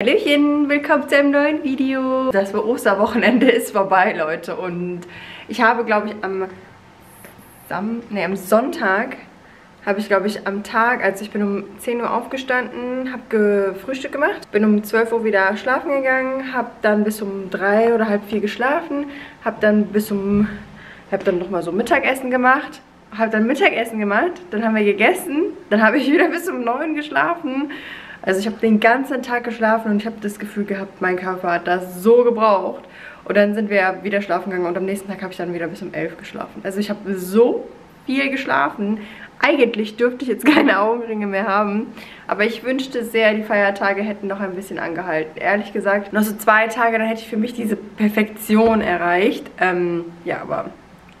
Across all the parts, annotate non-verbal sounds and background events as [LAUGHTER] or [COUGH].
Hallöchen, willkommen zu einem neuen Video. Das Osterwochenende [LAUGHS] ist vorbei, Leute. Und ich habe, glaube ich, am, Sam nee, am Sonntag habe ich, glaube ich, am Tag, als ich bin um 10 Uhr aufgestanden, habe Frühstück gemacht, bin um 12 Uhr wieder schlafen gegangen, habe dann bis um 3 oder halb 4 geschlafen, habe dann bis um, habe dann nochmal so Mittagessen gemacht, habe dann Mittagessen gemacht, dann haben wir gegessen, dann habe ich [LAUGHS] wieder bis um 9 geschlafen also ich habe den ganzen Tag geschlafen und ich habe das Gefühl gehabt, mein Körper hat das so gebraucht. Und dann sind wir wieder schlafen gegangen und am nächsten Tag habe ich dann wieder bis um 11 geschlafen. Also ich habe so viel geschlafen. Eigentlich dürfte ich jetzt [LAUGHS] keine Augenringe mehr haben. Aber ich wünschte sehr, die Feiertage hätten noch ein bisschen angehalten. Ehrlich gesagt, noch so zwei Tage, dann hätte ich für mich diese Perfektion erreicht. Ähm, ja, aber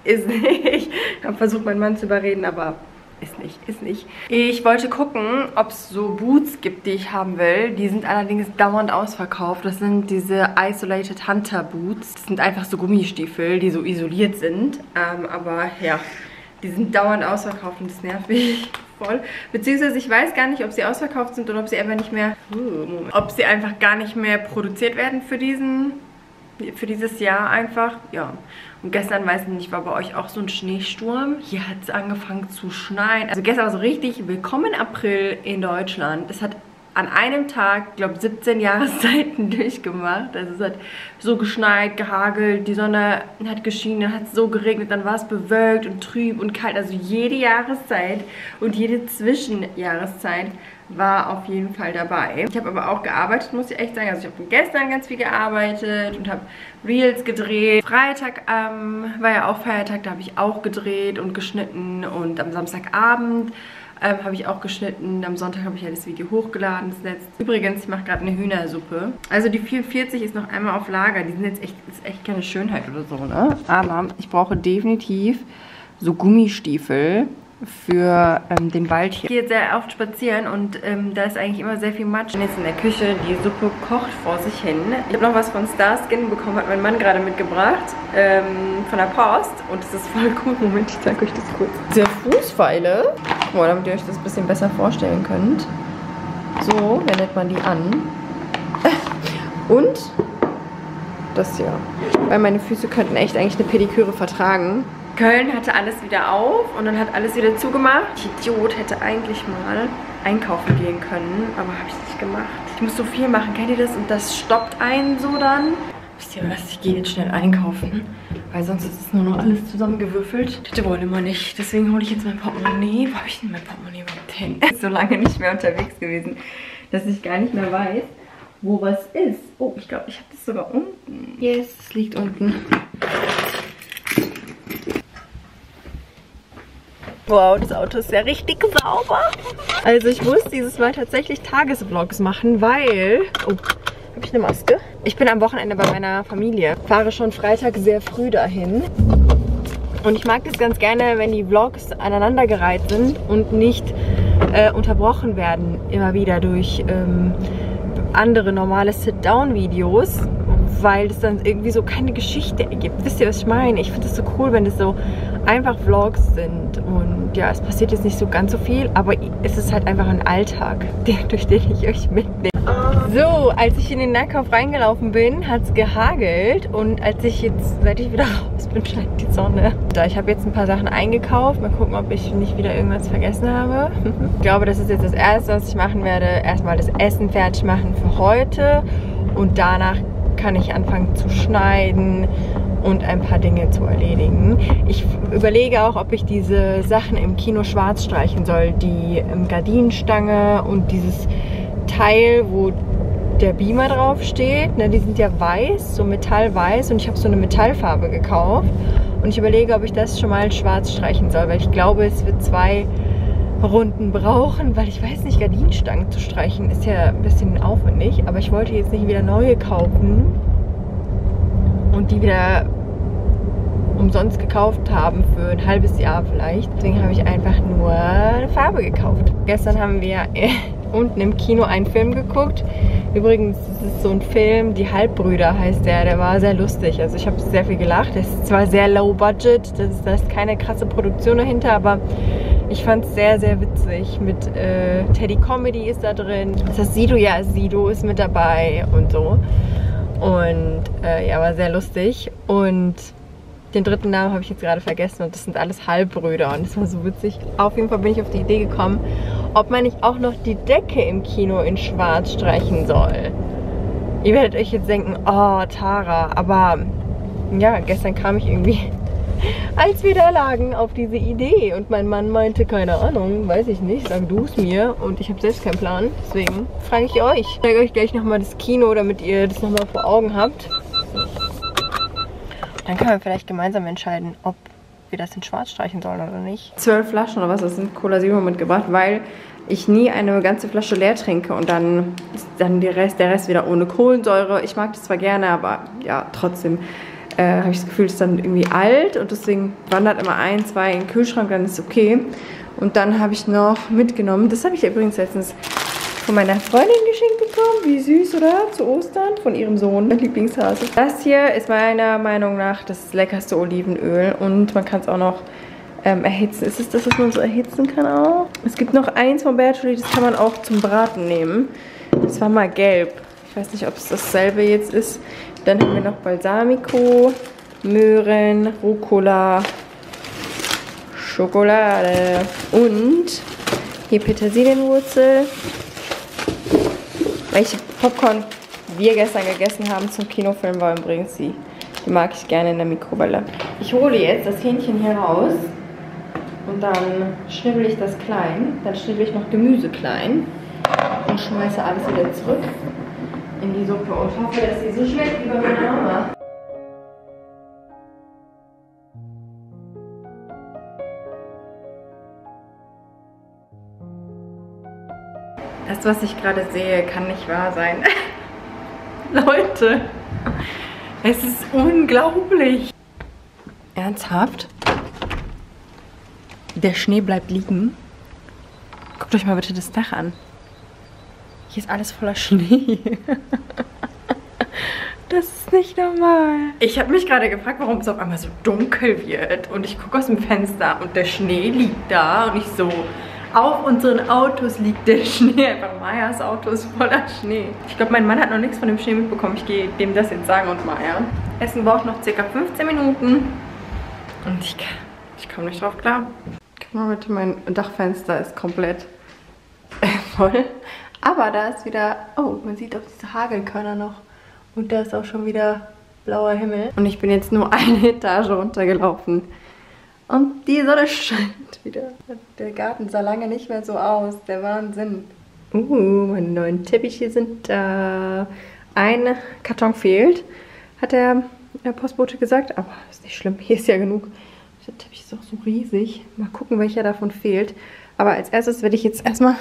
ist [LAUGHS] nicht. Ich habe versucht, meinen Mann zu überreden, aber ist nicht, ist nicht. Ich wollte gucken, ob es so Boots gibt, die ich haben will. Die sind allerdings dauernd ausverkauft. Das sind diese Isolated Hunter Boots. Das sind einfach so Gummistiefel, die so isoliert sind. Ähm, aber ja, die sind dauernd ausverkauft und das nervt mich [LAUGHS] voll. Beziehungsweise ich weiß gar nicht, ob sie ausverkauft sind oder ob sie einfach nicht mehr... Uh, ob sie einfach gar nicht mehr produziert werden für diesen für dieses Jahr einfach. Ja. Und gestern, weiß ich nicht, war bei euch auch so ein Schneesturm. Hier hat es angefangen zu schneien. Also gestern war so richtig willkommen April in Deutschland. Es hat an einem Tag, glaube 17 Jahreszeiten [LAUGHS] durchgemacht. Also es hat so geschneit, gehagelt, die Sonne hat geschienen, dann hat es so geregnet, dann war es bewölkt und trüb und kalt. Also jede Jahreszeit und jede Zwischenjahreszeit war auf jeden Fall dabei. Ich habe aber auch gearbeitet, muss ich echt sagen. Also ich habe gestern ganz viel gearbeitet und habe Reels gedreht. Freitag ähm, war ja auch Feiertag, da habe ich auch gedreht und geschnitten. Und am Samstagabend ähm, habe ich auch geschnitten. Am Sonntag habe ich ja das Video hochgeladen, das letzte. Übrigens, ich mache gerade eine Hühnersuppe. Also die 440 ist noch einmal auf Lager. Die sind jetzt echt, ist echt keine Schönheit oder so, ne? Aber ich brauche definitiv so Gummistiefel für ähm, den Wald hier. Ich gehe jetzt sehr oft spazieren und ähm, da ist eigentlich immer sehr viel Matsch. Ich bin jetzt in der Küche, die Suppe kocht vor sich hin. Ich habe noch was von Starskin bekommen, hat mein Mann gerade mitgebracht, ähm, von der Post. Und das ist voll cool. Moment, ich zeige euch das kurz. Diese Fußpfeile, oh, damit ihr euch das ein bisschen besser vorstellen könnt. So wendet man die an. [LAUGHS] Und das hier. Weil meine Füße könnten echt eigentlich eine Pediküre vertragen. Köln hatte alles wieder auf und dann hat alles wieder zugemacht. Ich Idiot hätte eigentlich mal einkaufen gehen können, aber habe ich nicht gemacht. Ich muss so viel machen, kennt ihr das? Und das stoppt einen so dann. Wisst ihr was, ich gehe jetzt schnell einkaufen, weil sonst ist es nur noch alles zusammengewürfelt. Das wollen wir nicht, deswegen hole ich jetzt mein Portemonnaie. Wo habe ich denn mein Portemonnaie überhaupt hin? Ich bin [LAUGHS] so lange nicht mehr unterwegs gewesen, dass ich gar nicht mehr weiß, wo was ist. Oh, ich glaube, ich habe das sogar unten. Yes, es liegt unten. Wow, das Auto ist ja richtig sauber. Also ich muss dieses Mal tatsächlich Tagesvlogs machen, weil... Oh, habe ich eine Maske? Ich bin am Wochenende bei meiner Familie. Fahre schon Freitag sehr früh dahin. Und ich mag es ganz gerne, wenn die Vlogs aneinandergereiht sind und nicht äh, unterbrochen werden immer wieder durch ähm, andere normale Sit-Down-Videos weil es dann irgendwie so keine Geschichte ergibt. Wisst ihr, was ich meine? Ich finde es so cool, wenn es so einfach Vlogs sind und ja, es passiert jetzt nicht so ganz so viel, aber es ist halt einfach ein Alltag, [LAUGHS] durch den ich euch mitnehme. So, als ich in den Nahkauf reingelaufen bin, hat es gehagelt und als ich jetzt, seit ich wieder [LAUGHS] raus bin, scheint die Sonne. Da, ich habe jetzt ein paar Sachen eingekauft. Mal gucken, ob ich nicht wieder irgendwas vergessen habe. [LAUGHS] ich glaube, das ist jetzt das Erste, was ich machen werde. Erstmal das Essen fertig machen für heute und danach kann ich anfangen zu schneiden und ein paar Dinge zu erledigen. Ich überlege auch, ob ich diese Sachen im Kino schwarz streichen soll. Die ähm, Gardinenstange und dieses Teil, wo der Beamer drauf steht. Ne, die sind ja weiß, so metallweiß und ich habe so eine Metallfarbe gekauft. Und ich überlege, ob ich das schon mal schwarz streichen soll, weil ich glaube, es wird zwei Runden brauchen, weil ich weiß nicht, Gardinenstangen zu streichen ist ja ein bisschen aufwendig, aber ich wollte jetzt nicht wieder neue kaufen und die wieder umsonst gekauft haben für ein halbes Jahr vielleicht. Deswegen habe ich einfach nur eine Farbe gekauft. Gestern haben wir [LAUGHS] unten im Kino einen Film geguckt. Übrigens, das ist so ein Film, Die Halbbrüder heißt der. Der war sehr lustig. Also ich habe sehr viel gelacht. Es ist zwar sehr low budget, das da ist keine krasse Produktion dahinter, aber Ich fand es sehr, sehr witzig. Mit äh, Teddy Comedy ist da drin. Das heißt, Sido, ja, Sido ist mit dabei und so. Und äh, ja, war sehr lustig. Und den dritten Namen habe ich jetzt gerade vergessen und das sind alles Halbbrüder und das war so witzig. Auf jeden Fall bin ich auf die Idee gekommen, ob man nicht auch noch die Decke im Kino in schwarz streichen soll. Ihr werdet euch jetzt denken, oh Tara, aber ja, gestern kam ich irgendwie [LAUGHS] als wir da lagen auf diese Idee und mein Mann meinte, keine Ahnung, weiß ich nicht, sag du es mir und ich habe selbst keinen Plan, deswegen frage ich euch. Ich zeige euch gleich nochmal das Kino, damit ihr das nochmal vor Augen habt. Dann können wir vielleicht gemeinsam entscheiden, ob wir das in schwarz streichen sollen oder nicht. Zwölf Flaschen oder was, das sind Cola Zero mitgebracht, weil ich nie eine ganze Flasche leer trinke und dann ist dann der Rest, der Rest wieder ohne Kohlensäure. Ich mag das zwar gerne, aber ja, trotzdem äh, habe ich das Gefühl, es ist dann irgendwie alt und deswegen wandert immer ein, zwei in den Kühlschrank, dann ist es okay. Und dann habe ich noch mitgenommen, das habe ich übrigens letztens von meiner Freundin geschenkt bekommen. Wie süß, oder? Zu Ostern von ihrem Sohn, mein Lieblingshase. Das hier ist meiner Meinung nach das leckerste Olivenöl und man kann es auch noch ähm, erhitzen. Ist es das, was man so erhitzen kann auch? Es gibt noch eins von Bertoli, das kann man auch zum Braten nehmen. Das war mal gelb. Ich weiß nicht, ob es dasselbe jetzt ist. Dann haben wir noch Balsamico, Möhren, Rucola, Schokolade und hier Petersilienwurzel, welche Popcorn wir gestern gegessen haben zum Kinofilm war übrigens die. Die mag ich gerne in der Mikrowelle. Ich hole jetzt das Hähnchen hier raus und dann schnibbel ich das klein. Dann schnibbel ich noch Gemüse klein und schmeiße alles wieder zurück in die Suppe und hoffe, dass sie so schmeckt wie bei meiner Mama. Das, was ich gerade sehe, kann nicht wahr sein. [LAUGHS] Leute, es ist unglaublich. Ernsthaft? Der Schnee bleibt liegen. Guckt euch mal bitte das Dach an. Hier ist alles voller Schnee. [LAUGHS] Das ist nicht normal. Ich habe mich gerade gefragt, warum es auf einmal so dunkel wird. Und ich gucke aus dem Fenster und der Schnee liegt da. Und ich so, auf unseren Autos liegt der [LAUGHS] Schnee. Einfach Mayas Auto ist voller Schnee. Ich glaube, mein Mann hat noch nichts von dem Schnee mitbekommen. Ich gehe dem das jetzt sagen und Maya. Essen braucht noch circa 15 Minuten. Und ich, ich komme nicht drauf klar. Guck mal bitte, mein Dachfenster ist komplett voll. Aber da ist wieder, oh, man sieht auch diese Hagelkörner noch. Und da ist auch schon wieder blauer Himmel. Und ich bin jetzt nur [LAUGHS] eine Etage runtergelaufen. Und die Sonne [LAUGHS] scheint wieder. Der Garten sah lange nicht mehr so aus. Der Wahnsinn. Uh, meine neuen Teppiche sind da. Ein Karton fehlt, hat der, Postbote gesagt. Aber ist nicht schlimm, [LAUGHS] hier ist ja genug. Der Teppich ist auch so riesig. Mal gucken, welcher davon fehlt. Aber als erstes werde ich jetzt erstmal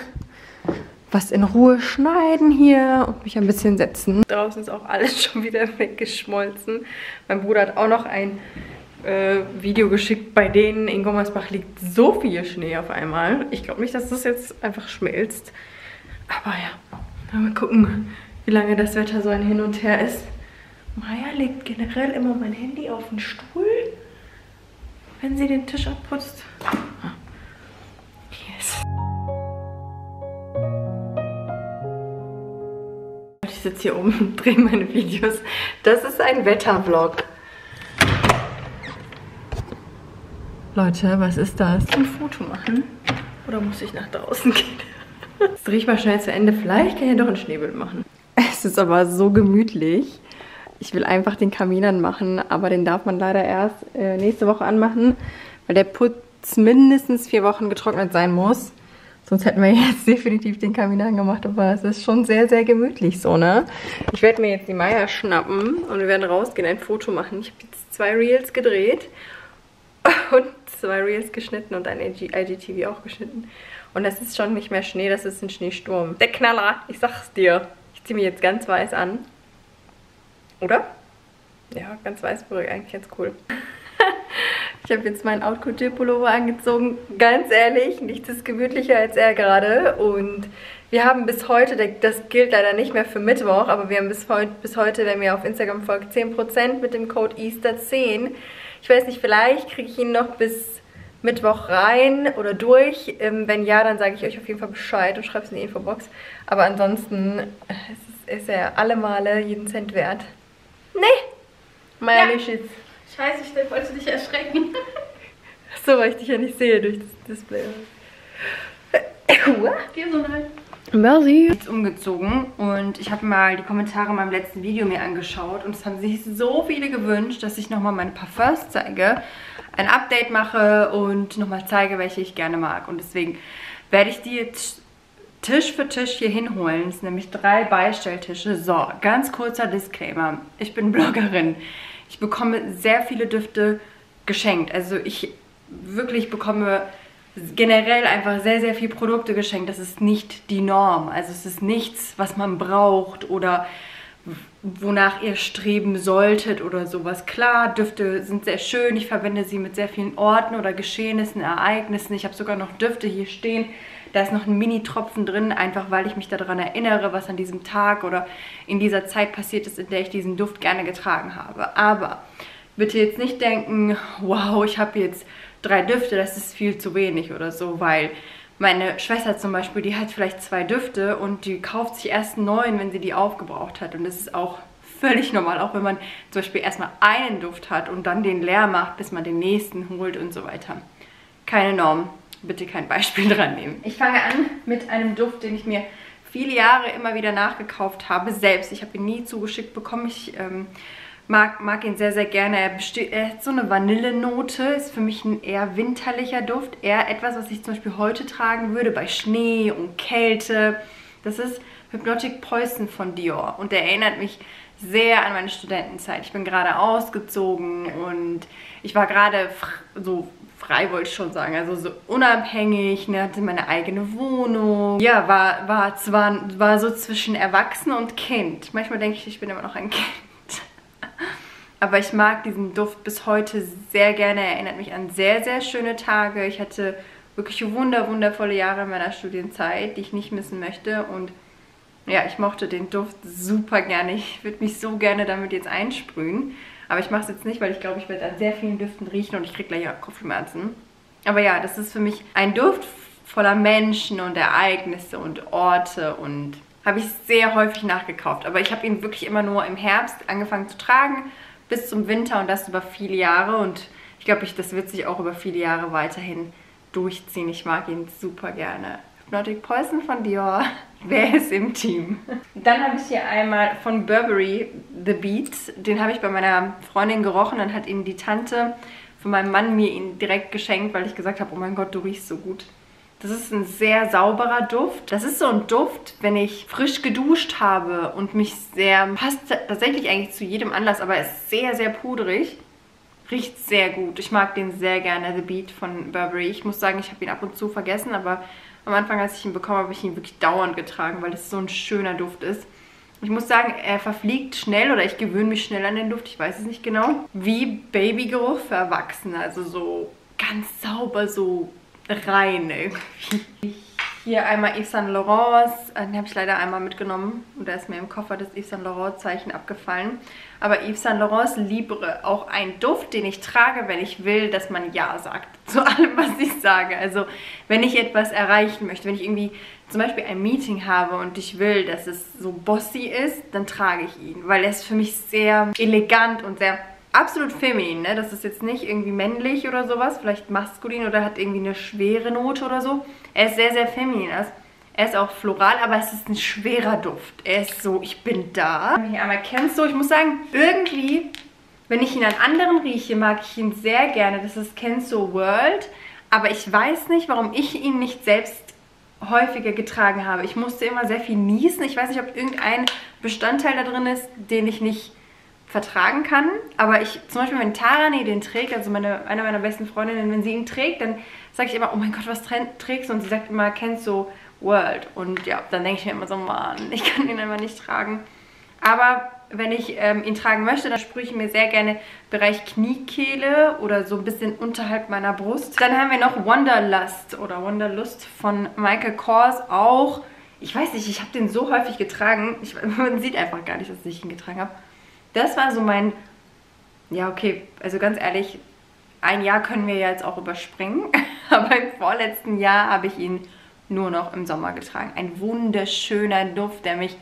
was in Ruhe schneiden hier und mich ein bisschen setzen. Draußen ist auch alles [LAUGHS] schon wieder weggeschmolzen. Mein Bruder hat auch noch ein äh, Video geschickt, bei denen in Gommersbach liegt so viel Schnee auf einmal. Ich glaube nicht, dass das jetzt einfach schmilzt. Aber ja, mal gucken, wie lange das Wetter so ein Hin und Her ist. Maya legt generell immer mein Handy auf den Stuhl, wenn sie den Tisch abputzt. Yes. Ich sitze hier oben und drehe meine Videos. Das ist ein Wettervlog. Leute, was ist das? Ein Foto machen? Oder muss ich nach draußen [LAUGHS] gehen? Das ich mal schnell zu Ende. Vielleicht kann ich ja doch ein Schneebild machen. Es ist aber so gemütlich. Ich will einfach den Kamin anmachen, aber den darf man leider erst äh, nächste Woche anmachen, weil der Putz mindestens vier Wochen getrocknet sein muss. Sonst hätten wir [LAUGHS] jetzt definitiv den Kamin angemacht, aber es ist schon sehr, sehr gemütlich so, ne? Ich werde mir jetzt die Meier schnappen und wir werden rausgehen, ein Foto machen. Ich habe jetzt zwei Reels gedreht und zwei Reels geschnitten und ein IGTV auch geschnitten. Und das ist schon nicht mehr Schnee, das ist ein Schneesturm. Der Knaller, ich sag's dir. Ich ziehe mich jetzt ganz weiß an. Oder? Ja, ganz weiß wäre eigentlich ganz cool. [LAUGHS] ich habe jetzt meinen Outcouture-Pullover angezogen. Ganz ehrlich, nichts ist gemütlicher als er gerade. Und wir haben bis heute, das gilt leider nicht mehr für Mittwoch, aber wir haben bis, heute, bis heute, wenn ihr auf Instagram folgt, 10% mit dem Code Easter10 ich weiß nicht, vielleicht kriege ich ihn noch bis Mittwoch rein oder durch. Ähm, wenn ja, dann sage ich euch auf jeden Fall Bescheid und schreibe es in die Infobox. Aber ansonsten ist, ist er alle Male jeden Cent wert. Nee, Maya ja. Scheiße, ich wollte dich erschrecken. so, weil ich dich ja nicht sehe durch das Display. Gesundheit. Merci. Jetzt umgezogen und ich habe mal die Kommentare in meinem letzten Video mir angeschaut und es haben sich so viele gewünscht, dass ich nochmal meine Parfums zeige, ein Update mache und nochmal zeige, welche ich gerne mag. Und deswegen werde ich die jetzt Tisch für Tisch hier hinholen. Es sind nämlich drei Beistelltische. So, ganz kurzer Disclaimer. Ich bin Bloggerin. Ich bekomme sehr viele Düfte geschenkt. Also ich wirklich bekomme generell einfach sehr, sehr viel Produkte geschenkt. Das ist nicht die Norm. Also es ist nichts, was man braucht oder wonach ihr streben solltet oder sowas. Klar, Düfte sind sehr schön. Ich verwende sie mit sehr vielen Orten oder Geschehnissen, Ereignissen. Ich habe sogar noch Düfte hier stehen. Da ist noch ein Mini-Tropfen drin, einfach weil ich mich daran erinnere, was an diesem Tag oder in dieser Zeit passiert ist, in der ich diesen Duft gerne getragen habe. Aber bitte jetzt nicht denken, wow, ich habe jetzt drei Düfte, das ist viel zu wenig oder so, weil meine Schwester zum Beispiel, die hat vielleicht zwei Düfte und die kauft sich erst neun, wenn sie die aufgebraucht hat. Und das ist auch völlig normal, auch wenn man zum Beispiel erstmal einen Duft hat und dann den leer macht, bis man den nächsten holt und so weiter. Keine Norm. Bitte kein Beispiel [LAUGHS] dran nehmen. Ich fange an mit einem Duft, den ich mir viele Jahre immer wieder nachgekauft habe, selbst. Ich habe ihn nie zugeschickt bekommen. Ich ähm, mag, mag ihn sehr, sehr gerne. Er, er hat so eine Vanillenote, ist für mich ein eher winterlicher Duft. Eher etwas, was ich zum Beispiel heute tragen würde bei Schnee und Kälte. Das ist Hypnotic Poison von Dior und der erinnert mich sehr an meine Studentenzeit. Ich bin gerade ausgezogen und ich war gerade so frei, wollte ich schon sagen, also so unabhängig, ne, hatte meine eigene Wohnung. Ja, war, war zwar war so zwischen Erwachsen und Kind. Manchmal denke ich, ich bin immer noch ein Kind. Aber ich mag diesen Duft bis heute sehr gerne. Er erinnert mich an sehr, sehr schöne Tage. Ich hatte wirklich wunder, wundervolle Jahre in meiner Studienzeit, die ich nicht missen möchte. Und ja, ich mochte den Duft super gerne. Ich würde mich so gerne damit jetzt einsprühen. Aber ich mache es jetzt nicht, weil ich glaube, ich werde an sehr vielen Düften riechen und ich kriege gleich auch Kopfschmerzen. Aber ja, das ist für mich ein Duft voller Menschen und Ereignisse und Orte und habe ich sehr häufig nachgekauft. Aber ich habe ihn wirklich immer nur im Herbst angefangen zu tragen bis zum Winter und das über viele Jahre. Und ich glaube, ich, das wird sich auch über viele Jahre weiterhin durchziehen. Ich mag ihn super gerne. Hypnotic Poison von Dior. [LAUGHS] Wer ist im Team? Dann habe ich hier einmal von Burberry The Beat. Den habe ich bei meiner Freundin gerochen. Dann hat ihn die Tante von meinem Mann mir ihn direkt geschenkt, weil ich gesagt habe, oh mein Gott, du riechst so gut. Das ist ein sehr sauberer Duft. Das ist so ein Duft, wenn ich frisch geduscht habe und mich sehr, passt tatsächlich eigentlich zu jedem Anlass, aber ist sehr, sehr pudrig. Riecht sehr gut. Ich mag den sehr gerne, The Beat von Burberry. Ich muss sagen, ich habe ihn ab und zu vergessen, aber am Anfang, als ich ihn bekommen habe, habe ich ihn wirklich dauernd getragen, weil es so ein schöner Duft ist. Ich muss sagen, er verfliegt schnell oder ich gewöhne mich schnell an den Duft, ich weiß es nicht genau. Wie Babygeruch für Erwachsene, also so ganz sauber, so rein irgendwie. Hier einmal Yves Saint Laurent, den habe ich leider einmal mitgenommen und da ist mir im Koffer das Yves Saint Laurent Zeichen abgefallen. Aber Yves Saint Laurent Libre, auch ein Duft, den ich trage, wenn ich will, dass man Ja sagt [LAUGHS] zu allem, was ich sage. Also wenn ich etwas erreichen möchte, wenn ich irgendwie zum Beispiel ein Meeting habe und ich will, dass es so bossy ist, dann trage ich ihn, weil er ist für mich sehr elegant und sehr absolut feminin, ne? Das ist jetzt nicht irgendwie männlich oder sowas, vielleicht maskulin oder hat irgendwie eine schwere Note oder so. Er ist sehr, sehr feminin. Er ist auch floral, aber es ist ein schwerer Duft. Er ist so, ich bin da. Hier einmal kennst du, ich muss sagen, irgendwie, wenn ich ihn an anderen rieche, mag ich ihn sehr gerne. Das ist Kenzo World. Aber ich weiß nicht, warum ich ihn nicht selbst häufiger getragen habe. Ich musste immer sehr viel niesen. Ich weiß nicht, ob irgendein Bestandteil da drin ist, den ich nicht vertragen kann. Aber ich, zum Beispiel, wenn Tarani den trägt, also meine, eine meiner besten Freundinnen, wenn sie ihn trägt, dann sage ich immer, oh mein Gott, was trägst du? Und sie sagt immer, kennst du World? Und ja, dann denke ich mir immer so, Mann, [LAUGHS] ich kann ihn einfach nicht tragen. Aber wenn ich ähm, ihn tragen möchte, dann sprühe ich mir sehr gerne Bereich Kniekehle oder so ein bisschen unterhalb meiner Brust. Dann haben wir noch Wanderlust oder Wanderlust von Michael Kors auch. Ich weiß nicht, ich habe den so häufig getragen. Ich, [LAUGHS] man sieht einfach gar nicht, dass ich ihn getragen habe. Das war so mein, ja okay, also ganz ehrlich, ein Jahr können wir jetzt auch überspringen. [LAUGHS] Aber im vorletzten Jahr habe ich ihn nur noch im Sommer getragen. Ein wunderschöner Duft, der mich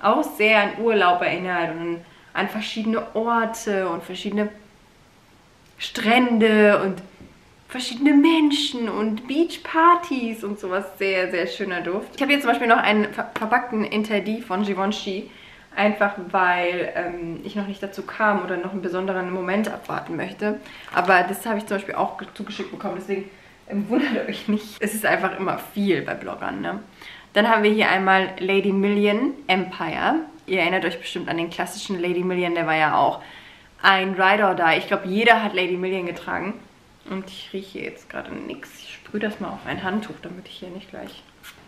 auch sehr an Urlaub erinnert und an verschiedene Orte und verschiedene Strände und verschiedene Menschen und Beachpartys und sowas. Sehr, sehr schöner Duft. Ich habe hier zum Beispiel noch einen verpackten Interdit von Givenchy. Einfach weil ähm, ich noch nicht dazu kam oder noch einen besonderen Moment abwarten möchte. Aber das habe ich zum Beispiel auch zugeschickt bekommen. Deswegen ähm, wundert [LAUGHS] euch nicht. Es ist einfach immer viel bei Bloggern. Ne? Dann haben wir hier einmal Lady Million Empire. Ihr erinnert euch bestimmt an den klassischen Lady Million. Der war ja auch ein Rider da. Ich glaube, jeder hat Lady Million getragen. Und ich rieche jetzt gerade nichts. Ich sprühe das mal auf ein Handtuch, damit ich hier nicht gleich...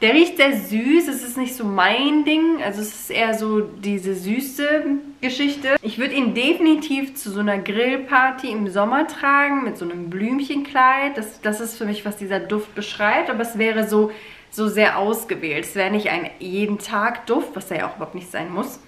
Der riecht sehr süß. Es ist nicht so mein Ding. Also es ist eher so diese süße Geschichte. Ich würde ihn definitiv zu so einer Grillparty im Sommer tragen. Mit so einem Blümchenkleid. Das, das ist für mich, was dieser Duft beschreibt. Aber es wäre so, so sehr ausgewählt. Es wäre nicht ein jeden Tag Duft, was er ja auch überhaupt nicht sein muss.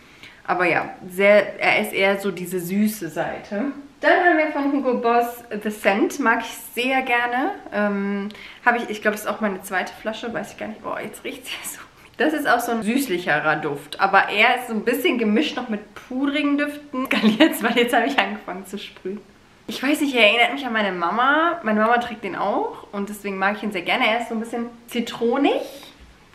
Aber ja, sehr, er ist eher so diese süße Seite. Dann haben wir von Hugo Boss The Scent, mag ich sehr gerne. Ähm, habe ich, ich glaube, das ist auch meine zweite Flasche, weiß ich gar nicht. Boah, jetzt riecht sie so. Das ist auch so ein süßlicherer Duft, aber er ist so ein bisschen gemischt noch mit pudrigen Düften. [LAUGHS] Jetzt, weil jetzt habe ich angefangen zu sprühen. Ich weiß nicht, er erinnert mich an meine Mama. Meine Mama trägt den auch und deswegen mag ich ihn sehr gerne. Er ist so ein bisschen zitronig.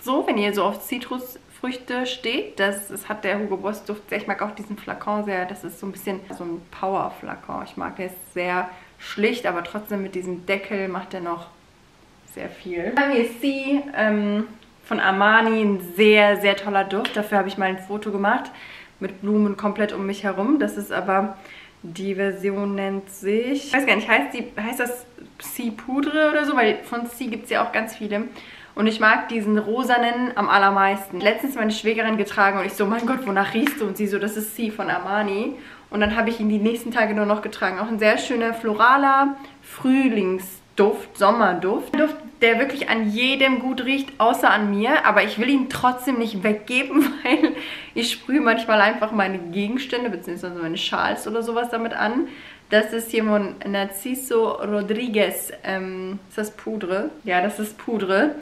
So, wenn ihr so auf Zitrus Früchte steht. Das, das hat der Hugo Boss Duft sehr. Ich mag auch diesen Flakon sehr. Das ist so ein bisschen so ein Power-Flakon. Ich mag es sehr schlicht, aber trotzdem mit diesem Deckel macht er noch sehr viel. Dann haben wir C ähm, von Armani. Ein sehr, sehr toller Duft. Dafür habe ich mal ein Foto gemacht mit Blumen komplett um mich herum. Das ist aber... Die Version nennt sich, ich weiß gar nicht, heißt, die, heißt das C Poudre oder so? Weil von C gibt es ja auch ganz viele. Und ich mag diesen rosanen am allermeisten. Letztens meine Schwägerin getragen und ich so, mein Gott, wonach riechst du? Und sie so, das ist sie von Armani. Und dann habe ich ihn die nächsten Tage nur noch getragen. Auch ein sehr schöner floraler Frühlingsduft, Sommerduft. Ein Duft, der wirklich an jedem gut riecht, außer an mir. Aber ich will ihn trotzdem nicht weggeben, [LAUGHS] weil ich sprühe manchmal einfach meine Gegenstände, beziehungsweise meine Schals oder sowas damit an. Das ist hier von Narciso Rodriguez. Ähm, ist das Pudre? Ja, das ist Pudre.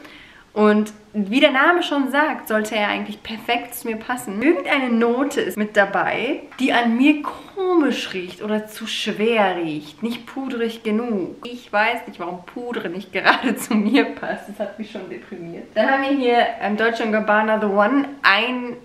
Und wie der Name schon sagt, sollte er eigentlich perfekt zu mir passen. Irgendeine Note ist mit dabei, die an mir komisch riecht oder zu schwer riecht. Nicht pudrig genug. Ich weiß nicht, warum Pudre nicht gerade [LAUGHS] zu mir passt. Das hat mich schon deprimiert. Dann haben wir hier im Deutschen Gabbana The One ein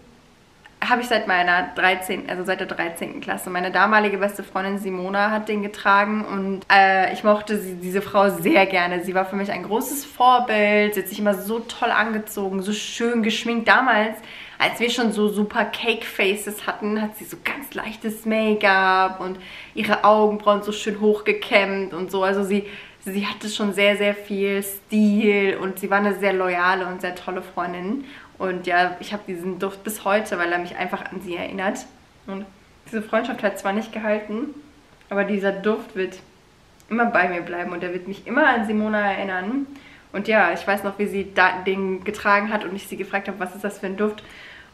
habe ich seit meiner 13., also seit der 13. Klasse. Meine damalige beste Freundin Simona hat den getragen und äh, ich mochte sie, diese Frau sehr gerne. Sie war für mich ein großes Vorbild. Sie hat sich immer so toll angezogen, so schön geschminkt. Damals, als wir schon so super Cake-Faces hatten, hat sie so ganz leichtes Make-up und ihre Augenbrauen so schön hochgekämmt und so. Also sie sie hatte schon sehr, sehr viel Stil und sie war eine sehr loyale und sehr tolle Freundin. Und ja, ich habe diesen Duft bis heute, weil er mich einfach an sie erinnert. Und diese Freundschaft hat zwar nicht gehalten, aber dieser Duft wird immer bei mir bleiben und er wird mich immer an Simona erinnern. Und ja, ich weiß noch, wie sie den getragen hat und ich sie gefragt habe, was ist das für ein Duft.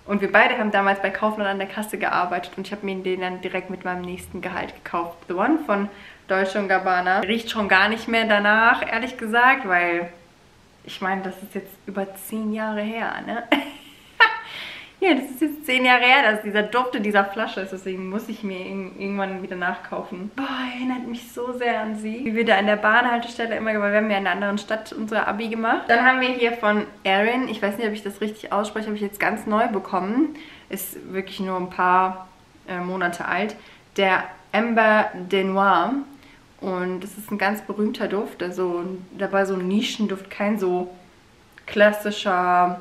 Und wir beide haben damals bei Kaufland an der Kasse gearbeitet und ich habe mir den dann direkt mit meinem nächsten Gehalt gekauft. The One von Dolce Gabbana. Riecht schon gar nicht mehr danach, ehrlich gesagt, weil ich meine, das ist jetzt über zehn Jahre her, ne? [LAUGHS] ja, das ist jetzt zehn Jahre her, dass dieser Duft in dieser Flasche ist. Deswegen muss ich mir irgendwann wieder nachkaufen. Boah, erinnert mich so sehr an sie. Wie wir da in der Bahnhaltestelle immer, weil wir haben ja in einer anderen Stadt unsere Abi gemacht. Dann haben wir hier von Erin, ich weiß nicht, ob ich das richtig ausspreche, habe ich jetzt ganz neu bekommen. Ist wirklich nur ein paar äh, Monate alt. Der Amber de Noir. Und das ist ein ganz berühmter Duft, also dabei so ein Nischenduft, kein so klassischer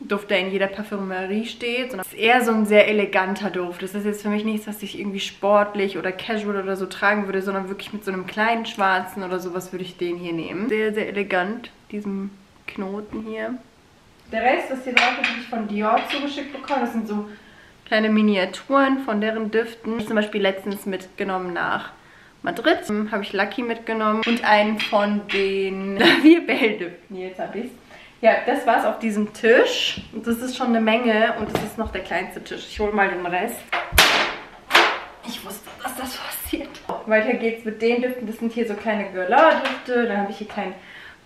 Duft, der in jeder Parfümerie steht, sondern es ist eher so ein sehr eleganter Duft. Das ist jetzt für mich nichts, was ich irgendwie sportlich oder casual oder so tragen würde, sondern wirklich mit so einem kleinen schwarzen oder sowas würde ich den hier nehmen. Sehr, sehr elegant, diesen Knoten hier. Der Rest, was hier drauf ist, habe ich von Dior zugeschickt bekommen. Das sind so kleine Miniaturen von deren Düften. Ich zum Beispiel letztens mitgenommen nach Madrid. Habe ich Lucky mitgenommen und einen von den [LAUGHS] Lavierbell-Düften. Jetzt habe ich Ja, das war es auf diesem Tisch. Und das ist schon eine Menge und das ist noch der kleinste Tisch. Ich hole mal den Rest. Ich wusste, dass das passiert. Weiter geht's mit den Düften. Das sind hier so kleine Guerlain-Düfte. Dann habe ich hier keinen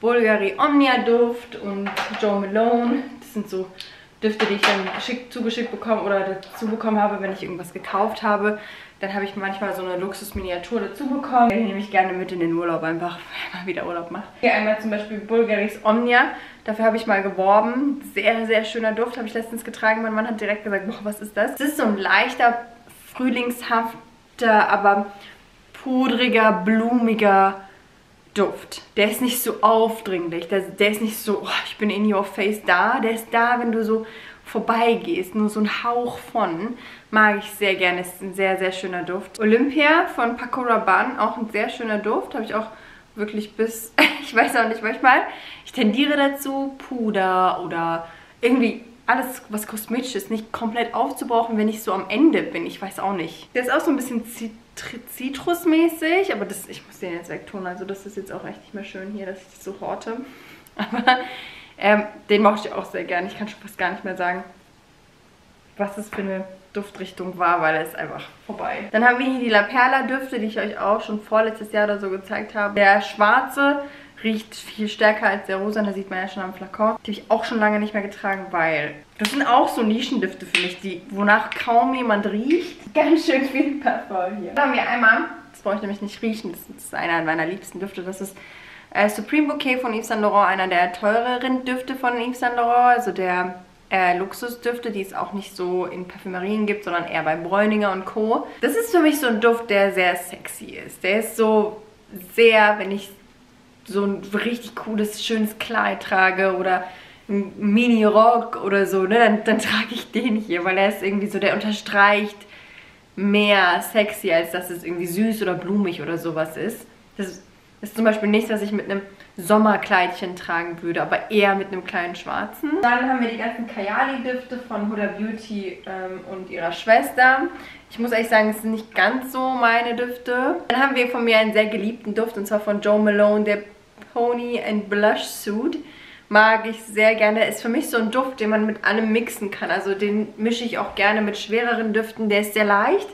Bulgari Omnia Duft und Joe Malone. Das sind so Düfte, die ich dann geschickt, zugeschickt bekomme oder dazu bekommen habe, wenn ich irgendwas gekauft habe. Dann habe ich manchmal so eine Luxusminiatur dazu bekommen. Die nehme ich gerne mit in den Urlaub, einfach [LAUGHS] wenn man wieder Urlaub macht. Hier einmal zum Beispiel Bulgaris Omnia. Dafür habe ich mal geworben. Sehr, sehr schöner Duft. Habe ich letztens getragen. Mein Mann hat direkt gesagt, boah, was ist das? Das ist so ein leichter, frühlingshafter, aber pudriger, blumiger Duft. Der ist nicht so aufdringlich. Der, der ist nicht so, oh, ich bin in your face da. Der ist da, wenn du so vorbeigehst. Nur so ein Hauch von. Mag ich sehr gerne. Ist ein sehr, sehr schöner Duft. Olympia von Paco Rabanne. Auch ein sehr schöner Duft. Habe ich auch wirklich bis, [LAUGHS] ich weiß auch nicht, manchmal. Ich tendiere dazu, Puder oder irgendwie alles, was kosmetisch ist, nicht komplett aufzubrauchen, wenn ich so am Ende bin. Ich weiß auch nicht. Der ist auch so ein bisschen zitrusmäßig, aber das, ich muss den jetzt wegtun. Also das ist jetzt auch echt nicht mehr schön hier, dass ich das so horte. [LAUGHS] Aber ähm, den mochte ich auch sehr gern. Ich kann schon fast gar nicht mehr sagen, was es für eine Duftrichtung war, weil er ist einfach vorbei. Dann haben wir hier die La Perla Düfte, die ich euch auch schon vorletztes Jahr oder so gezeigt habe. Der schwarze riecht viel stärker als der rosa, da sieht man ja schon am Flakon. Die habe ich auch schon lange nicht mehr getragen, weil das sind auch so Nischendüfte für mich, die, wonach kaum jemand riecht. [LAUGHS] Ganz schön viel Parfum hier. Dann haben wir einmal, das brauche ich nämlich nicht riechen, das ist einer meiner liebsten Düfte, das ist äh, Supreme Bouquet von Yves Saint Laurent, einer der teureren Düfte von Yves Saint Laurent, also der äh, Luxusdüfte, die es auch nicht so in Parfümerien gibt, sondern eher bei Bräuninger und Co. Das ist für mich so ein Duft, der sehr sexy ist. Der ist so sehr, wenn ich so ein richtig cooles, schönes Kleid trage oder ein Mini-Rock oder so, ne, dann, dann trage ich den hier, weil er ist irgendwie so, der unterstreicht mehr sexy, als dass es irgendwie süß oder blumig oder sowas ist. Das ist zum Beispiel nichts, was ich mit einem Sommerkleidchen tragen würde, aber eher mit einem kleinen schwarzen. Dann haben wir die ganzen Kayali-Düfte von Huda Beauty ähm, und ihrer Schwester. Ich muss ehrlich sagen, es sind nicht ganz so meine Düfte. Dann haben wir von mir einen sehr geliebten Duft und zwar von Joe Malone, der Pony and Blush Suit. Mag ich sehr gerne. Der ist für mich so ein Duft, den man mit allem mixen kann. Also den mische ich auch gerne mit schwereren Düften. Der ist sehr leicht,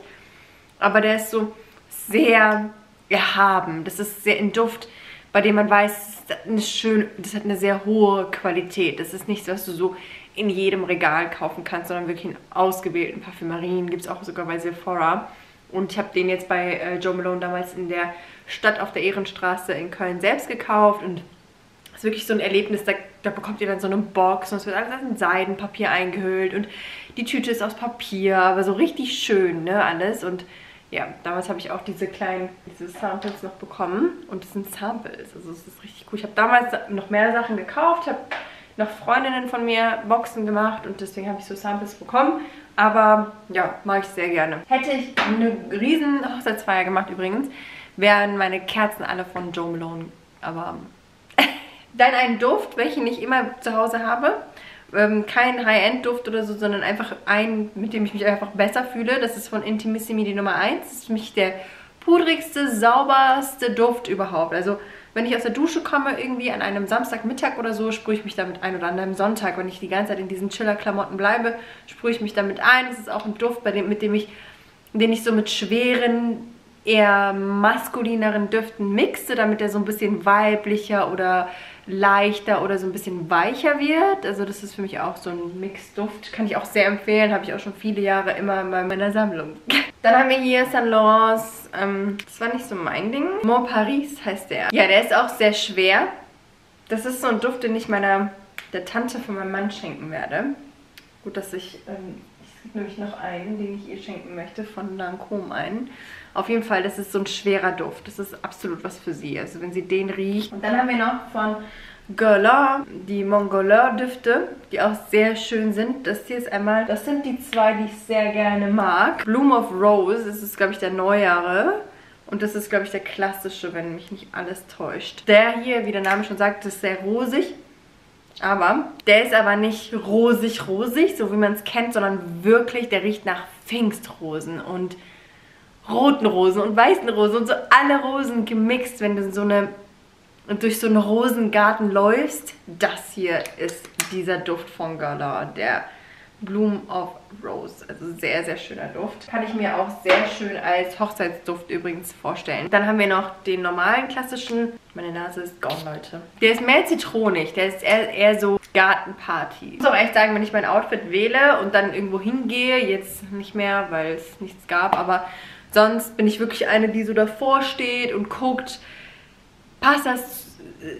aber der ist so sehr erhaben. Das ist sehr ein Duft, bei dem man weiß, das hat eine, schön, das hat eine sehr hohe Qualität. Das ist nichts, was du so in jedem Regal kaufen kannst, sondern wirklich in ausgewählten Parfümerien. Gibt es auch sogar bei Sephora. Und ich habe den jetzt bei äh, Joe Malone damals in der Stadt auf der Ehrenstraße in Köln selbst gekauft. Und es ist wirklich so ein Erlebnis, da, da, bekommt ihr dann so eine Box und es wird alles in Seidenpapier eingehüllt. Und die Tüte ist aus Papier, aber so richtig schön, ne, alles. Und ja, damals habe ich auch diese kleinen, diese Samples noch bekommen. Und das sind Samples, also es ist richtig cool. Ich habe damals noch mehr Sachen gekauft, habe noch Freundinnen von mir Boxen gemacht und deswegen habe ich so Samples bekommen. Aber ja, mag ich sehr gerne. Hätte ich eine riesen Hochzeitsfeier gemacht übrigens, wären meine Kerzen alle von Joe Malone. Aber [LAUGHS] dann ein Duft, welchen ich immer zu Hause habe. Ähm, kein High-End-Duft oder so, sondern einfach ein, mit dem ich mich einfach besser fühle. Das ist von Intimissimi die Nummer 1. Das ist für mich der pudrigste, sauberste Duft überhaupt. Also wenn ich aus der Dusche komme, irgendwie an einem Samstagmittag oder so, sprühe ich mich damit ein oder an einem Sonntag. Wenn ich die ganze Zeit in diesen Chiller-Klamotten bleibe, sprühe ich mich damit ein. Das ist auch ein Duft, bei dem, mit dem ich, den ich so mit schweren, eher maskulineren Düften mixe, damit er so ein bisschen weiblicher oder leichter oder so ein bisschen weicher wird. Also das ist für mich auch so ein Mixduft. Kann ich auch sehr empfehlen. Habe ich auch schon viele Jahre immer in meiner Sammlung. [LAUGHS] Dann haben wir hier Saint Laurent's, ähm, das war nicht so mein Ding. Mont Paris heißt der. Ja, der ist auch sehr schwer. Das ist so ein Duft, den ich meiner der Tante von meinem Mann schenken werde. Gut, dass ich, ähm, es gibt nämlich noch einen, den ich ihr schenken möchte, von Lancôme einen. Auf jeden Fall, das ist so ein schwerer Duft. Das ist absolut was für sie. Also wenn sie den riecht. Und dann haben wir noch von Guerlain die Mongoleur Düfte, die auch sehr schön sind. Das hier ist einmal, das sind die zwei, die ich sehr gerne mag. Bloom of Rose, das ist glaube ich der Neujahre. Und das ist glaube ich der klassische, wenn mich nicht alles täuscht. Der hier, wie der Name schon sagt, ist sehr rosig. Aber der ist aber nicht rosig-rosig, so wie man es kennt, sondern wirklich, der riecht nach Pfingstrosen und roten Rosen und weißen Rosen und so alle Rosen gemixt, wenn du so eine durch so einen Rosengarten läufst. Das hier ist dieser Duft von Gala, der Bloom of Rose. Also sehr, sehr schöner Duft. Kann ich mir auch sehr schön als Hochzeitsduft übrigens vorstellen. Dann haben wir noch den normalen klassischen. Meine Nase ist gone, Leute. Der ist mehr zitronig. Der ist eher, eher so Gartenparty. Ich muss auch echt sagen, wenn ich mein Outfit wähle und dann irgendwo hingehe, jetzt nicht mehr, weil es nichts gab, aber sonst bin ich wirklich eine, die so davor steht und guckt, passt das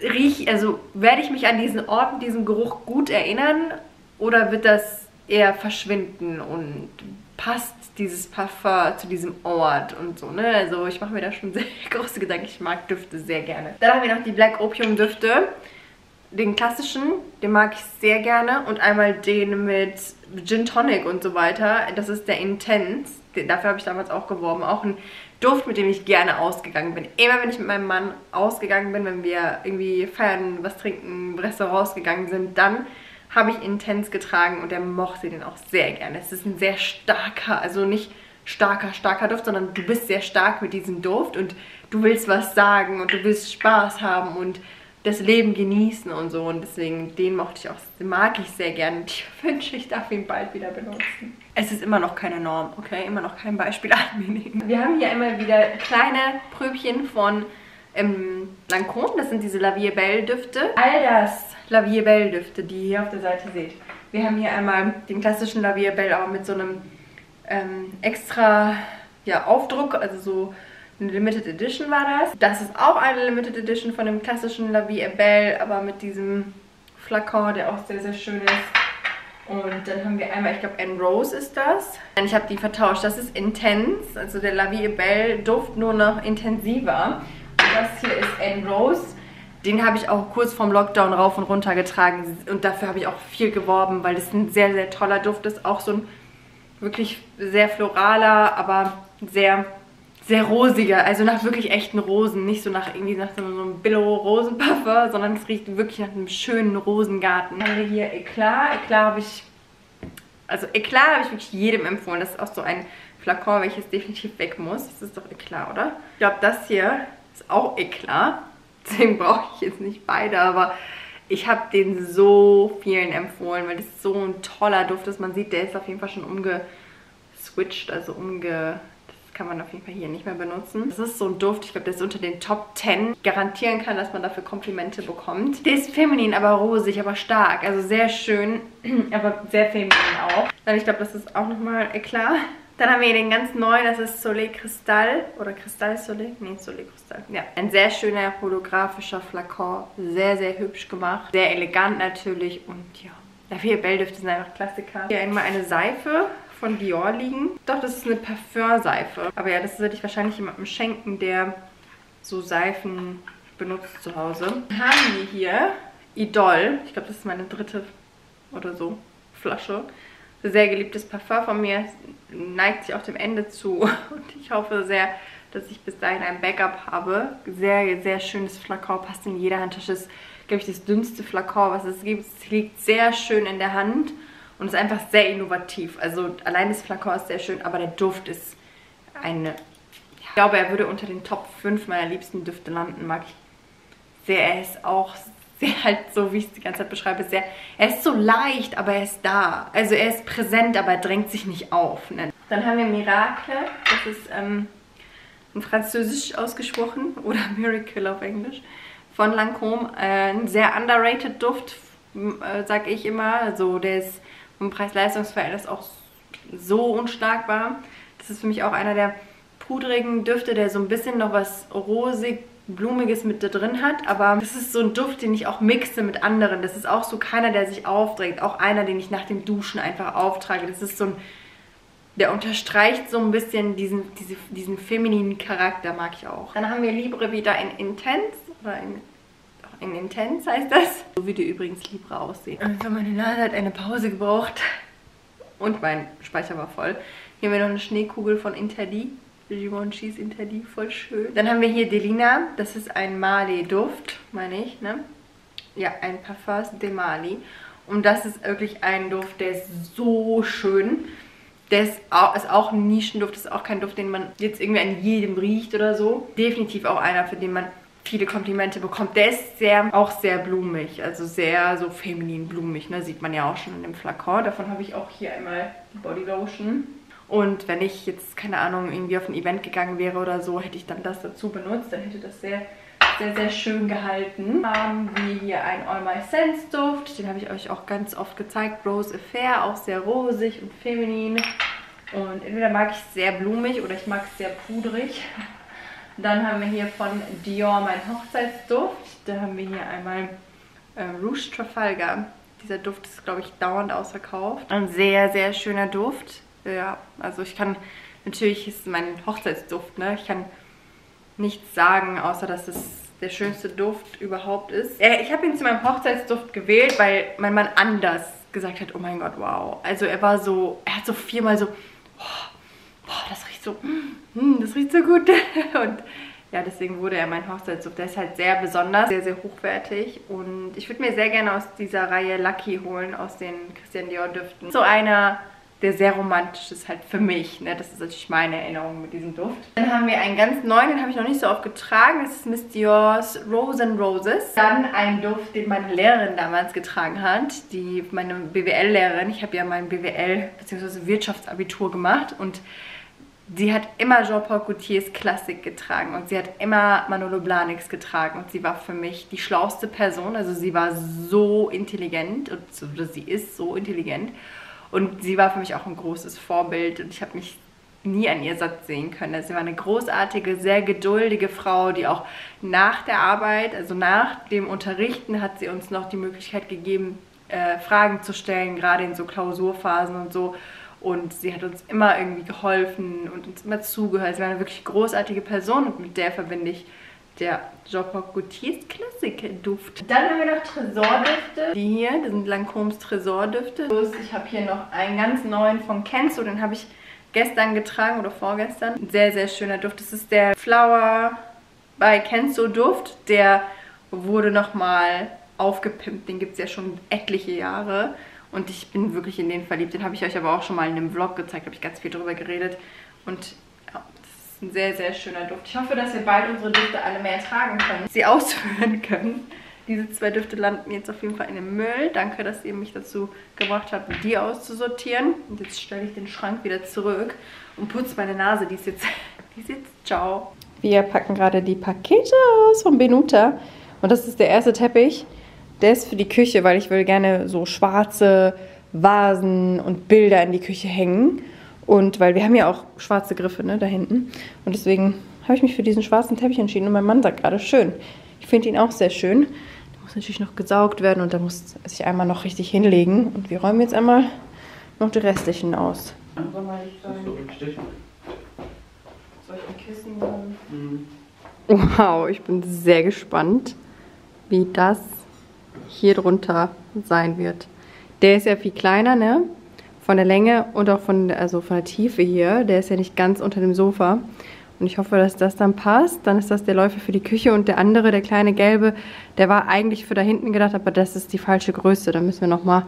riech, also werde ich mich an diesen Ort, diesen Geruch gut erinnern oder wird das eher verschwinden und passt dieses Parfum zu diesem Ort und so, ne? Also ich mache mir da schon [LAUGHS] sehr große Gedanken. Ich mag Düfte sehr gerne. Dann haben wir noch die Black Opium Düfte. Den klassischen, den mag ich sehr gerne. Und einmal den mit Gin Tonic und so weiter. Das ist der Intense. Dafür habe ich damals auch geworben. Auch ein Duft, mit dem ich gerne ausgegangen bin. Immer wenn ich mit meinem Mann ausgegangen bin, wenn wir irgendwie feiern, was trinken, Restaurants gegangen sind, dann habe ich Intens getragen und er mochte den auch sehr gerne. Es ist ein sehr starker, also nicht starker, starker Duft, sondern du bist sehr stark mit diesem Duft und du willst was sagen und du willst Spaß haben und das Leben genießen und so. Und deswegen, den mochte ich auch, den mag ich sehr gerne. Und [LAUGHS] ich wünsche, ich darf ihn bald wieder benutzen. Es ist immer noch keine Norm, okay? Immer noch kein Beispiel [LAUGHS] an mir nehmen. Wir haben hier immer wieder kleine Pröbchen von ähm, Lancôme. Das sind diese La Vie Belle Düfte. All das La Vie Belle Düfte, die ihr hier auf der Seite seht. Wir haben hier einmal den klassischen La Vie Belle, aber mit so einem ähm, extra ja, Aufdruck, also so eine Limited Edition war das. Das ist auch eine Limited Edition von dem klassischen La Vie Belle, aber mit diesem Flakon, der auch sehr, sehr schön ist. Und dann haben wir einmal, ich glaube, Anne Rose ist das. Ich habe die vertauscht. Das ist Intense, also der La Vie Belle Duft nur noch intensiver. Und das hier ist Anne Rose. Den habe ich auch kurz vorm Lockdown rauf und runter getragen und dafür habe ich auch viel geworben, weil das ein sehr, sehr toller Duft ist. Auch so ein wirklich sehr floraler, aber sehr, sehr rosiger. Also nach wirklich echten Rosen. Nicht so nach irgendwie nach so einem Billo-Rosenparfum, sondern es riecht wirklich nach einem schönen Rosengarten. Dann haben wir hier Eclat. Eclat habe ich, also Eclat habe ich wirklich jedem empfohlen. Das ist auch so ein Flakon, welches definitiv weg muss. Das ist doch Eclat, oder? Ich glaube, das hier ist auch Eclat. Deswegen brauche ich jetzt nicht beide, aber ich habe den so vielen empfohlen, weil das so ein toller Duft ist. Man sieht, der ist auf jeden Fall schon umgeswitcht, also umge... Kann man auf jeden Fall hier nicht mehr benutzen. Das ist so ein Duft, ich glaube, der ist unter den Top 10. Garantieren kann, dass man dafür Komplimente bekommt. Der ist feminin, aber rosig, aber stark. Also sehr schön, [CLEARS THROAT] aber sehr feminin auch. Dann, ich glaube, das ist auch nochmal Eklat. Dann haben wir hier den ganz neuen, das ist Soleil Cristal oder Cristal Soleil, nee, Soleil Cristal. Ja, ein sehr schöner holographischer Flakon, sehr, sehr hübsch gemacht, sehr elegant natürlich und ja, dafür Belldüfte sind einfach Klassiker. Hier einmal eine Seife von Dior liegen. Doch, das ist eine Parfum-Seife. Aber ja, das würde ich wahrscheinlich jemandem schenken, der so Seifen benutzt zu Hause. Dann haben wir hier Idol. Ich glaube, das ist meine dritte oder so Flasche sehr geliebtes Parfum von mir. Neigt sich auch dem Ende zu. [LAUGHS] Und ich hoffe sehr, dass ich bis dahin ein Backup habe. Sehr, sehr schönes Flakon. Passt in jeder Handtasche. Ist, glaube ich, das dünnste Flakon, was es gibt. Es liegt sehr schön in der Hand. Und ist einfach sehr innovativ. Also allein das Flakon ist sehr schön, aber der Duft ist eine... Ich glaube, er würde unter den Top 5 meiner liebsten Düfte landen. Mag ich sehr. Er ist auch sehr [LAUGHS] halt so, wie ich es die ganze Zeit beschreibe, sehr, er ist so leicht, aber er ist da. Also er ist präsent, aber er drängt sich nicht auf. Ne? Dann haben wir Miracle, das ist ähm, in Französisch ausgesprochen [LAUGHS] oder Miracle auf Englisch von Lancôme. Äh, ein sehr underrated Duft, äh, sag ich immer. Also der ist vom Preis-Leistungs-Verhältnis auch so unschlagbar. Das ist für mich auch einer der pudrigen Düfte, der so ein bisschen noch was rosig Blumiges mit da drin hat, aber das ist so ein Duft, den ich auch mixe mit anderen. Das ist auch so keiner, der sich aufträgt, auch einer, den ich nach dem Duschen einfach auftrage. Das ist so ein, der unterstreicht so ein bisschen diesen, diese, diesen femininen Charakter, mag ich auch. Dann haben wir Libre wieder in Intense, oder in, in Intense heißt das. So wie die übrigens Libre aussieht. Also meine Nase hat eine Pause gebraucht und mein Speicher war voll. Hier haben wir noch eine Schneekugel von Interdi. Givenchy's Interdi, voll schön. Dann haben wir hier Delina, das ist ein Mali-Duft, meine ich, ne? Ja, ein Parfum de Mali. Und das ist wirklich ein Duft, der ist so schön. Der ist auch, ist auch ein Nischenduft, ist auch kein Duft, den man jetzt irgendwie an jedem riecht oder so. Definitiv auch einer, für den man viele Komplimente bekommt. Der ist sehr, auch sehr blumig, also sehr so feminin blumig, ne? sieht man ja auch schon in dem Flakon. Davon habe ich auch hier einmal die Body Lotion. Und wenn ich jetzt, keine Ahnung, irgendwie auf ein Event gegangen wäre oder so, hätte ich dann das dazu benutzt. Dann hätte das sehr, sehr, sehr schön gehalten. Haben wir hier einen All My Sense Duft. Den habe ich euch auch ganz oft gezeigt. Rose Affair, auch sehr rosig und feminin. Und entweder mag ich es sehr blumig oder ich mag es sehr pudrig. Dann haben wir hier von Dior mein Hochzeitsduft. Da haben wir hier einmal äh, Rouge Trafalgar. Dieser Duft ist, glaube ich, dauernd ausverkauft. Ein sehr, sehr schöner Duft. Ja, also ich kann, natürlich ist es mein Hochzeitsduft, ne? Ich kann nichts sagen, außer dass es der schönste Duft überhaupt ist. Äh, ich habe ihn zu meinem Hochzeitsduft gewählt, weil mein Mann anders gesagt hat, oh mein Gott, wow. Also er war so, er hat so viermal so, oh, boah, das so, mm, das riecht so gut. [LAUGHS] Und ja, deswegen wurde er mein Hochzeitsduft. Der ist halt sehr besonders, sehr, sehr hochwertig. Und ich würde mir sehr gerne aus dieser Reihe Lucky holen, aus den Christian Dior Düften. So einer der sehr romantisch ist halt für mich. Ne? Das ist natürlich meine Erinnerung mit diesem Duft. Dann haben wir einen ganz neuen, den habe ich noch nicht so oft getragen. Das ist Miss Dior's Rose and Roses. Dann ein Duft, den meine Lehrerin damals getragen hat. Die, meine BWL-Lehrerin. Ich habe ja mein BWL- bzw. Wirtschaftsabitur gemacht und Sie hat immer Jean-Paul Gaultiers Klassik getragen und sie hat immer Manolo Blahniks getragen und sie war für mich die schlauste Person. Also sie war so intelligent und sie ist so intelligent und sie war für mich auch ein großes Vorbild und ich habe mich nie an ihr satt sehen können. Also sie war eine großartige, sehr geduldige Frau, die auch nach der Arbeit, also nach dem Unterrichten, hat sie uns noch die Möglichkeit gegeben, äh, Fragen zu stellen, gerade in so Klausurphasen und so. Und sie hat uns immer irgendwie geholfen und uns immer zugehört. Sie war eine wirklich großartige Person und mit der verbinde ich der Jean-Paul Gaultiers Klassik-Duft. Dann haben wir noch Tresordüfte. Die hier, das sind Lancome's Tresordüfte. Ich habe hier noch einen ganz neuen von Kenzo, den habe ich gestern getragen oder vorgestern. Ein sehr, sehr schöner Duft. Das ist der Flower bei Kenzo Duft. Der wurde nochmal aufgepimpt. Den gibt es ja schon etliche Jahre. Und ich bin wirklich in den verliebt. Den habe ich euch aber auch schon mal in einem Vlog gezeigt. Da habe ich ganz viel drüber geredet. Und ein sehr, sehr schöner Duft. Ich hoffe, dass wir bald unsere Düfte alle mehr tragen können, sie ausführen können. Diese zwei Düfte landen jetzt auf jeden Fall in dem Müll. Danke, dass ihr mich dazu gebracht habt, die auszusortieren. Und jetzt stelle ich den Schrank wieder zurück und putze meine Nase. Die ist jetzt, [LAUGHS] die ist jetzt ciao. Wir packen gerade die Pakete aus von Benuta. Und das ist der erste Teppich. Der ist für die Küche, weil ich will gerne so schwarze Vasen und Bilder in die Küche hängen. Und weil wir haben ja auch schwarze Griffe ne, da hinten. Und deswegen habe ich mich für diesen schwarzen Teppich entschieden. Und mein Mann sagt gerade, schön. Ich finde ihn auch sehr schön. Der muss natürlich noch gesaugt werden und da muss sich einmal noch richtig hinlegen. Und wir räumen jetzt einmal noch die restlichen aus. Soll ich ein Kissen haben? Mhm. Wow, ich bin sehr gespannt, wie das hier drunter sein wird. Der ist ja viel kleiner, ne? von der Länge und auch von, also von der Tiefe hier. Der ist ja nicht ganz unter dem Sofa. Und ich hoffe, dass das dann passt. Dann ist das der Läufer für die Küche und der andere, der kleine gelbe, der war eigentlich für da hinten gedacht, aber das ist die falsche Größe. Da müssen wir nochmal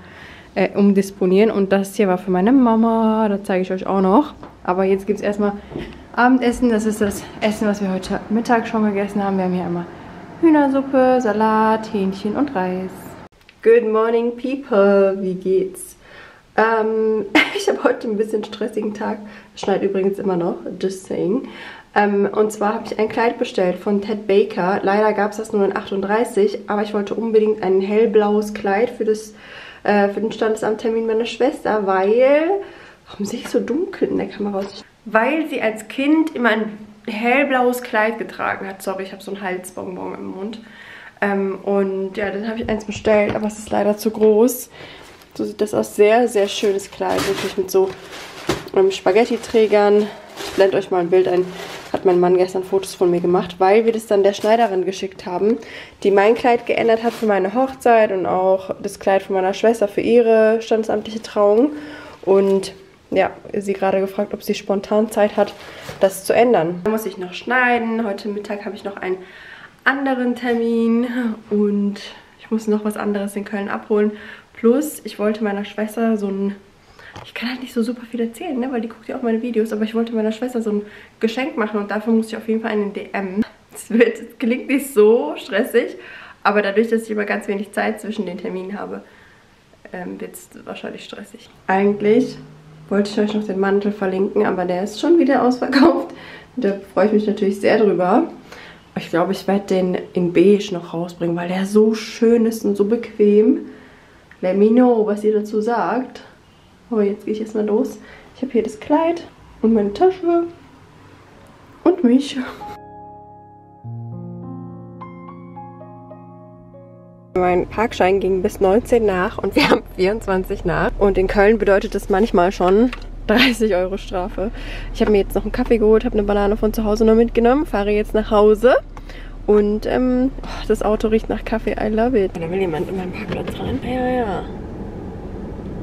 äh, umdisponieren. Und das hier war für meine Mama. Das zeige ich euch auch noch. Aber jetzt gibt es erstmal Abendessen. Das ist das Essen, was wir heute Mittag schon gegessen haben. Wir haben hier einmal Hühnersuppe, Salat, Hähnchen und Reis. Good morning, people. Wie geht's? Ähm, [LAUGHS] ich habe heute ein bisschen stressigen Tag. Schneit übrigens immer noch, just saying. Ähm, und zwar habe ich ein Kleid bestellt von Ted Baker. Leider gab es das nur in 38, aber ich wollte unbedingt ein hellblaues Kleid für, das, äh, für den Standesamttermin meiner Schwester, weil... Warum sehe ich so dunkel in der Kamera aus? Weil sie als Kind immer ein hellblaues Kleid getragen hat. Sorry, ich habe so einen Halsbonbon im Mund. Ähm, und ja, dann habe ich eins bestellt, aber es ist leider zu groß. So sieht das aus. Sehr, sehr schönes Kleid. Wirklich mit so ähm, Spaghetti-Trägern. Ich blende euch mal ein Bild ein. Hat mein Mann gestern Fotos von mir gemacht, weil wir das dann der Schneiderin geschickt haben, die mein Kleid geändert hat für meine Hochzeit und auch das Kleid von meiner Schwester für ihre standesamtliche Trauung. Und ja, sie gerade gefragt, ob sie spontan Zeit hat, das zu ändern. Da muss ich noch schneiden. Heute Mittag habe ich noch einen anderen Termin und ich muss noch was anderes in Köln abholen. Plus, ich wollte meiner Schwester so ein... Ich kann halt nicht so super viel erzählen, ne? weil die guckt ja auch meine Videos. Aber ich wollte meiner Schwester so ein Geschenk machen und dafür muss ich auf jeden Fall einen DM. Es klingt nicht so stressig, aber dadurch, dass ich immer ganz wenig Zeit zwischen den Terminen habe, ähm, wird es wahrscheinlich stressig. Eigentlich wollte ich euch noch den Mantel verlinken, aber der ist schon wieder [LAUGHS] ausverkauft. Da freue ich mich natürlich sehr drüber. Ich glaube, ich werde den in beige noch rausbringen, weil der so schön ist und so bequem. Let me know, was ihr dazu sagt. Aber jetzt gehe ich erstmal los. Ich habe hier das Kleid und meine Tasche und mich. Mein Parkschein ging bis 19 nach und wir [LAUGHS] haben 24 nach. Und in Köln bedeutet das manchmal schon 30 Euro Strafe. Ich habe mir jetzt noch einen Kaffee geholt, habe eine Banane von zu Hause noch mitgenommen, fahre jetzt nach Hause. Und ähm, oh, das Auto riecht nach Kaffee, I love it. Da will jemand in meinen Parkplatz rein. Ja, ja.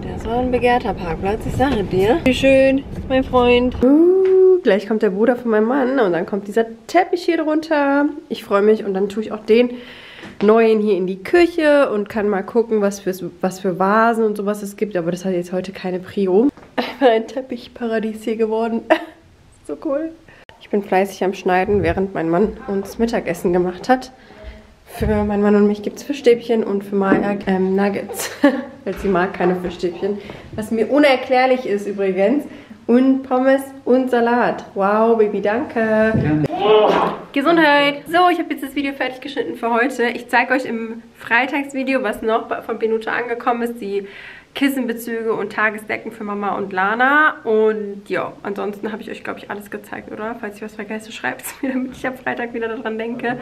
Das war ein begehrter Parkplatz, ich sage dir. Wie schön, mein Freund. Uh, gleich kommt der Bruder von meinem Mann und dann kommt dieser Teppich hier drunter. Ich freue mich und dann tue ich auch den neuen hier in die Küche und kann mal gucken, was für, was für Vasen und sowas es gibt. Aber das hat jetzt heute keine Prio. Einfach [LAUGHS] ein Teppichparadies hier geworden. [LAUGHS] so cool. Ich bin fleißig am Schneiden, während mein Mann uns Mittagessen gemacht hat. Für meinen Mann und mich gibt es Fischstäbchen und für Maya ähm, Nuggets. [LAUGHS] Weil sie mag keine Fischstäbchen. Was mir unerklärlich ist übrigens und Pommes und Salat. Wow, Baby, danke. Ja. Gesundheit. So, ich habe jetzt das Video fertig geschnitten für heute. Ich zeige euch im Freitagsvideo, was noch von Benuta angekommen ist. Die Kissenbezüge und Tagesdecken für Mama und Lana. Und ja, ansonsten habe ich euch, glaube ich, alles gezeigt, oder? Falls ich was vergesse, schreibt es [LAUGHS] mir, damit ich am Freitag wieder daran denke.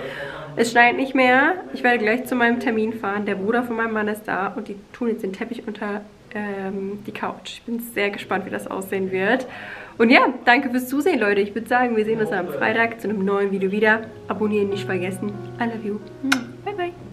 Es schneit nicht mehr. Ich werde gleich zu meinem Termin fahren. Der Bruder von meinem Mann ist da und die tun jetzt den Teppich unter ähm, die Couch. Ich bin sehr gespannt, wie das aussehen wird. Und ja, danke fürs Zusehen, Leute. Ich würde sagen, wir sehen uns am Freitag zu einem neuen Video wieder. Abonnieren nicht vergessen. I love you. Bye, bye.